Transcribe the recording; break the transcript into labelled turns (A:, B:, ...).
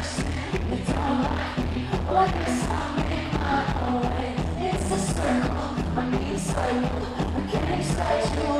A: It's a circle, I need inside you, I can't escape. you